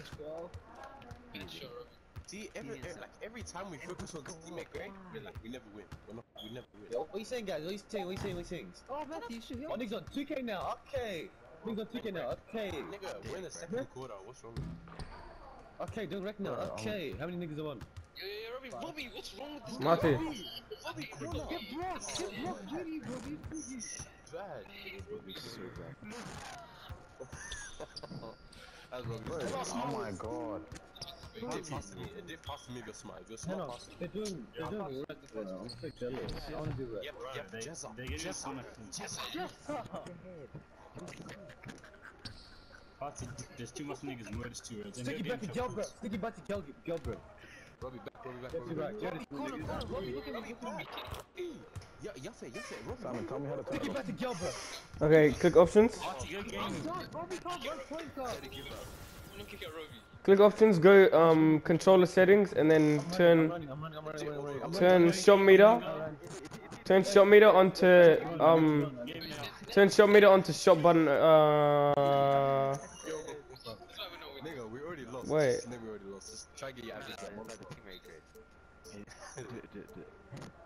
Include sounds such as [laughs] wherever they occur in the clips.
Thanks, bro. Sure. See, every, every like every time we focus on teammate grade, we're like we never win. We're not, we never win. Yo, what are you saying, guys? What are you saying? What are you saying? What are you saying? Oh, Matthew, you should Oh, niggas on 2K now. Okay. Niggas on 2K now. Okay. Nigga, we're in the second quarter. What's wrong? with you? Okay, don't wreck now. Okay. How many niggas are on? Yo, yo, yo, Robbie, Robbie, what's wrong with this guy? Marty. Robbie, corner. Get blocked, get blocked, really, bro. You please. Bad. [laughs] [laughs] That's wrong. Oh my god. It did pass to me. It did pass to me if you're smart. If you're No, smart, no. pass to me. They're doing, they're doing rec right now. I'm so jealous. I wanna do rec. Yep, Bro, yep. they, Jezza. they get Jezza. Jezza. Jezza. Party, there's too much niggas murders too early. Sticky back to Gelbert. Sticky back to Gel- Gelbert. Robbie back, Robbie back, Get Robbie to back. right. Get it. Corner, corner, Robbie, look at me, look at me. Yeah, Yafe, Yafe, Robbie. Simon, tell me how to turn Sticky it back to Gelbert. Okay, click options. Party, good game. God, Robbie can't run point guard. Don't kick out Robbie. Click options. Go um controller settings and then turn running, I'm running, I'm running, I'm running, I'm running. I'm turn shot meter. Turn shot meter onto um turn shot meter onto shot button. Uh, That's why we're not winning. Nigga, we already lost. Wait.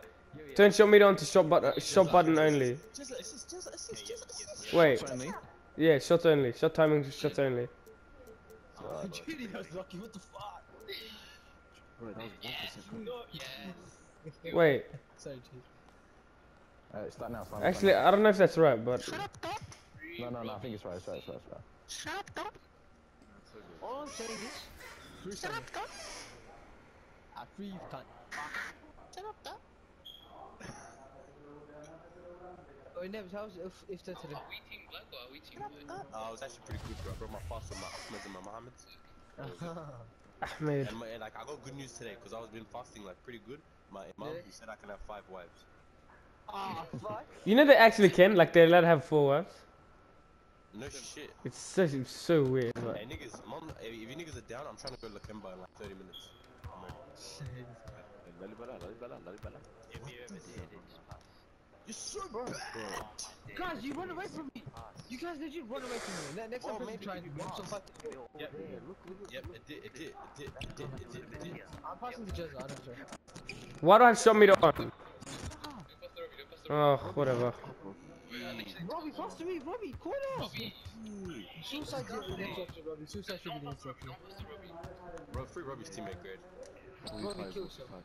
[laughs] Just name we already lost. Just try and get your average back. turn shot meter onto shot button. Shot button only. Wait. Yeah, shot only. Shot timing. Shot only. Judy, I was lucky. What the fuck? [laughs] Wait. Sorry, G. Alright, uh, now, Simon. Actually, I don't know if that's right, but No, no, no, I think it's right, it's right, it's right, it's right. All I'm saying is, free Simon. I free you, cunt. Oh, Nebs, how's if if that today? Are we team black or are we team white? Uh, I was actually pretty good, bro. I brought my fast on my Ahmed and my Mohammed. [laughs] Ahmed. And my, like, I got good news today because I was been fasting like pretty good. My imam, Really? he said I can have five wives. Ah, fuck. [laughs] You know they actually can. Like they're allowed to have four wives. No shit. It's so it's so weird. But Hey niggas, mom, if if you niggas are down, I'm trying to go to Lakemba in like 30 minutes. I'm ready. You're so oh, bad. Guys, you run away from me. You guys legit run away from me. Next time, Oh, please maybe try and you win lost. some fight. Yep, yep, it did, it did, it did, it did, it did, it did. I'm passing the Jezza, I don't care. why do I have shot meter on? The Robbie, don't pass the Oh, whatever. Robbie, pass to me, Robbie, corner! Suicide should be the next option, Robbie. Suicide should be the next option. Bro, free Robbie's teammate grade. Robbie, kill someone.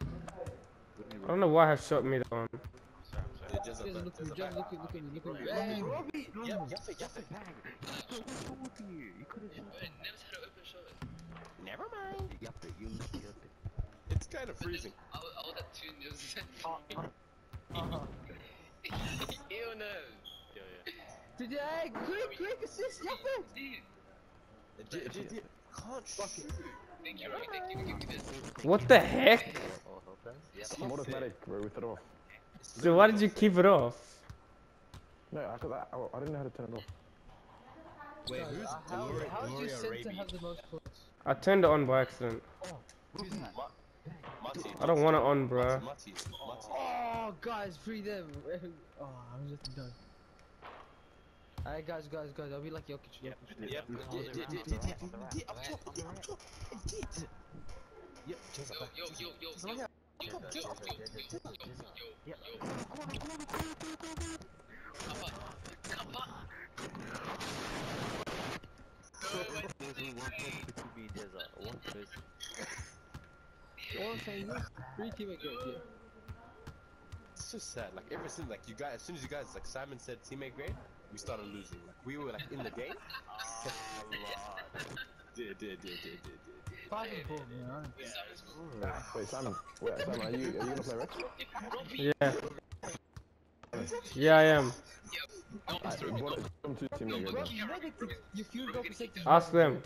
I don't know why I have shot meter on. Yeah, just Jezza, a look at me, just a Jezza, look at look at me, look at me. Hey, Robbie! Yep, Yafe, Yafe. Wait, Neb's had an open shot. Never mind. It's kind of freezing. I was, I at two news. Ew, no. Did you, hey, quick, quick, assist, Yappa! It did, it did, it. Can't shoot. thank you, Robbie. Thank you. Give me this. What the heck? I'm automatic, bro, with it off. So why did you keep it off? No, I, cause I, I, I didn't know how to turn it off. Wait, who's uh, how, Gloria, how is your Gloria center Arabi? have the most points? I turned it on by accident. Mati. I don't want it on, bruh. Mati, Mati. Oh, guys, free them. [laughs] Oh, I'm just done. Alright, guys, guys, guys, I'll be like Jokic. Jokic. Yep, did, did, did, did, did, did. Yep, just Yo, back, yo, just yo, yo, just just saying is, free teammate yeah. It's just sad. Like ever since, like you guys, as soon as you guys, like Simon said, teammate grade, we started losing. Like we were like in the game. [laughs] did, did, did, did, did, Five and four, man. Wait, Simon, wait, Simon, are you, are you gonna play Rex? Yeah. Yeah, I am. Ask them.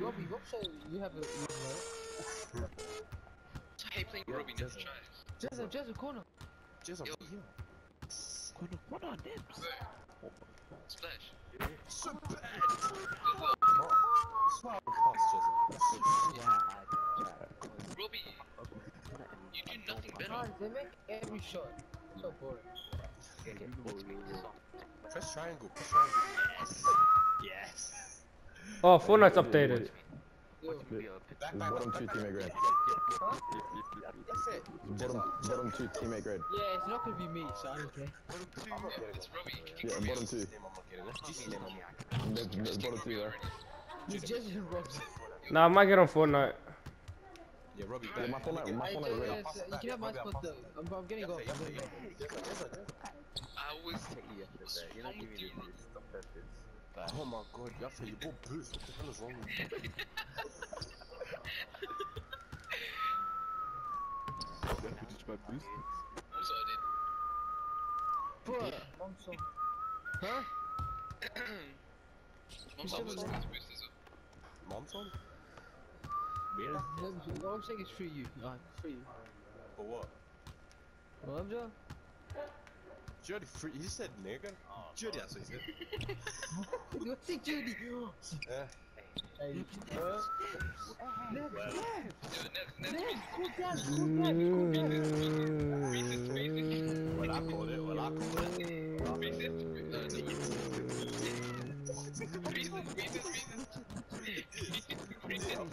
Robbie, what say you have a. So, hey, playing Yo, Robbie, never try. Jezza, Jezza, corner. Up Yo. here. Splash. So. Swap pass, Robbie, you do nothing better. They make every shot. So boring. Press triangle. Press triangle. Yes. Yes. Oh, Fortnite's updated. Bottom two teammate grade. That's it. Bottom, bottom two teammate grade. yeah, it's not gonna be me, so I don't care. It's Robbie. Yeah, bottom two. Name I'm not getting. That's GC name I'm not The, the bottom two, right? It's just Rob's. Nah, I might get on Fortnite. Yeah, Robbie, Yeah, back. my Fortnite, my Hey, Fortnite Joe, grade. yes, uh, you can have my spot though. I'm, I'm getting off. I'm getting off. I was. Oh my god, Yaffa, you bought boost. What the hell is wrong with you? [laughs] I'm sorry, Bro, I'm so. Huh? [clears throat] dude. Mom's said almost it was- boost as well. Mom's on? No, All I'm saying is free you. Alright, free you. For what? Well, I'm Jody free. He said nigga. Jody, that's what he said. What's it, Judy? Yeah. Hey, uh, Nev, Nev, Nev, Nev, Nev, cool down, cool down. Well, I called it. Well, I called it. Bro,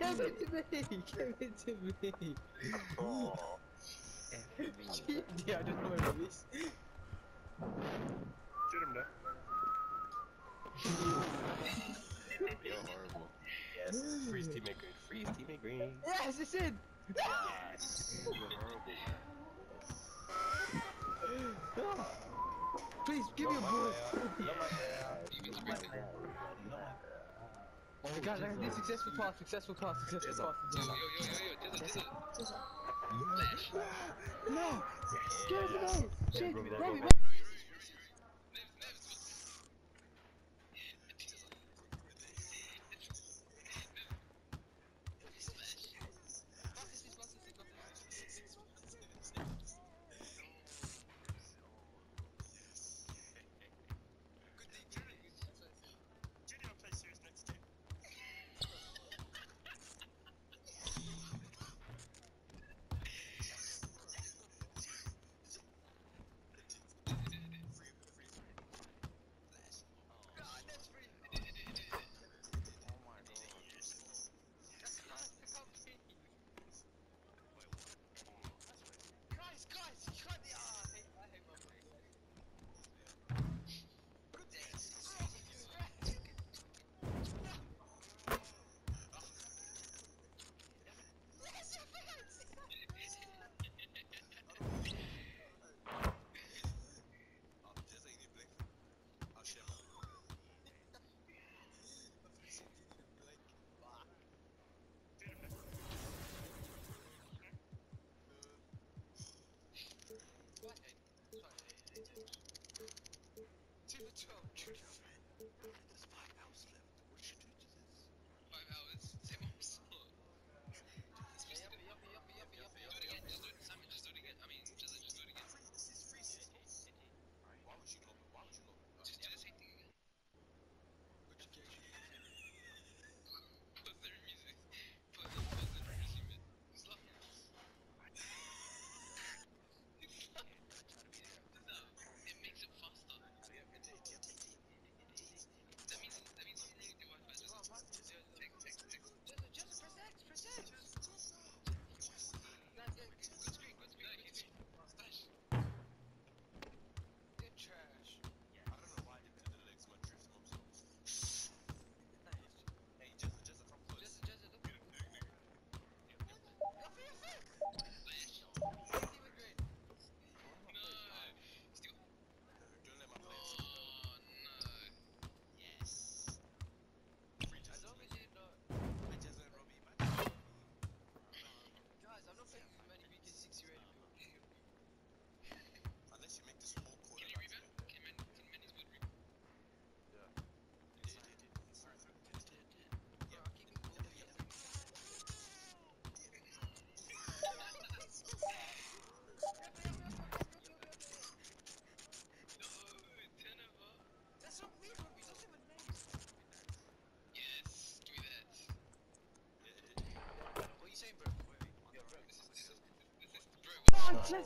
give it to me, give it to me. Oh. yeah, I don't know where it is. Shoot him there. You're horrible. Yes. Freeze teammate grade. Freeze teammate grade. Yes, it's in. Yes. You're horrible. Please, give me a bullet. Oh, guys, I did successful pass, successful pass, successful pass. Yo, yo, yo, yo, Jizzle, Jizzle. No! Get it out! Shit, Robbie, Nev, Nev, Five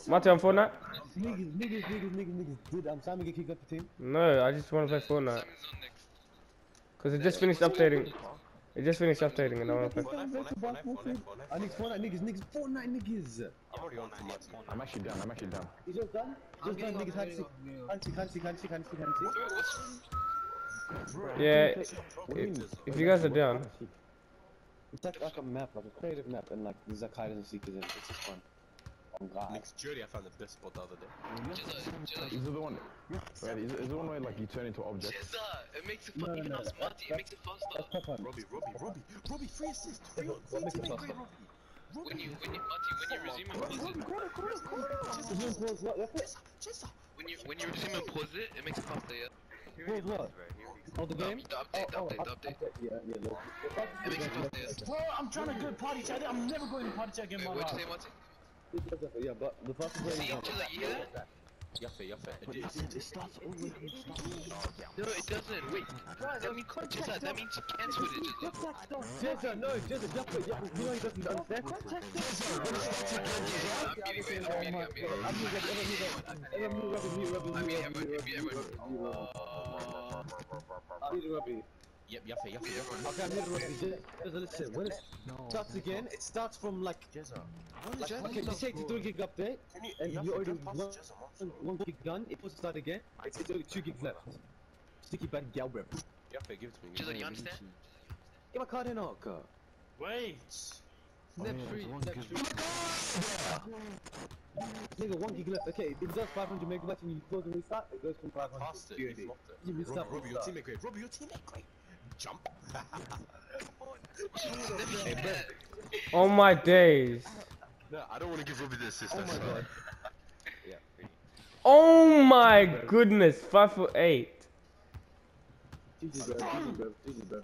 Mate on Fortnite. Niggas, niggas, niggas, niggas, niggas. Did um, Simon get kicked off the team? No, I just want to play Fortnite. Simon's on next. Because it just finished updating. It just finished updating and I want to play. I need Fortnite niggas, niggas, Fortnite niggas. I'm already on to Marty. I'm actually done. I'm actually done. Is yours done? I'm done, getting niggas. I'm Yeah, What do you mean? if you guys are down. It's like, like a map, like a creative map, and like there's like hide and seekers in it. It's just fun. Oh god. Next Jody, I found the best spot the other day. Jizza, Jizza, Is it the one? Right, is it, is it the one where like you turn into objects? Jizza, it makes it No, fun. no, Even no, though it's that- multi, it makes it faster. That's top one. Robbie, Robbie, Robbie, Robbie, free assist. Free, What free makes it teammate faster? grade, Robbie. When you, when you, multi, when you resume and pause it, Is yours pause what? That's it? when you, when you resume and pause it, it makes it faster, yeah? Pause what? Oh, the game? The update, the oh, oh, update, oh, the update. Yeah, yeah, look. It makes it faster, yeah. Bro, I'm trying to go party chat. I'm never going to party chat again, Wait, my what'd life. you say, Marty? Yeah, but the fastest way See, is Jizza, you hear that? Yaffe, Yaffe. It starts over. It starts. No, it doesn't. Wait, that means, Jizza, that means you cancelled it, Jizza. Jezza, no, Jezza, just wait. Yeah, you know he doesn't understand. I'm getting it, I'm getting it, I'm getting it. I'm mute, Ever mute, Robbie, mute, Robbie, I mute, mean, Robbie, everyone, mute, maybe Robbie, everyone. mute, Robbie. Mute, Robbie. Yep, Yaffe, Yaffe, Yaffe. Okay, I'm muted, Robbie. Jezza, listen, when it starts again, it starts from like, like okay, you say it's 3 gig update, Can you, and you already one, one gig done, it was to start again, it's, it's only 2 gigs left. Sticky bad gal rep. Yaffe, give it to me. Jizza, you understand? Get my card in, oh, God. Wait. Net free. Net free. Nigga, 1 gig left. Okay, if it does 500 megabytes and you close and restart, it goes from 500 Passed to. You 280. flopped it. You missed Robbie, out. Robbie, your teammate grade. Robbie, your teammate grade. Jump. [laughs] Oh my days. No, I don't want to give Robbie the assist. Oh my god. [laughs] Oh my goodness. Five foot eight. GG, bro. GG, bro. GG, bro.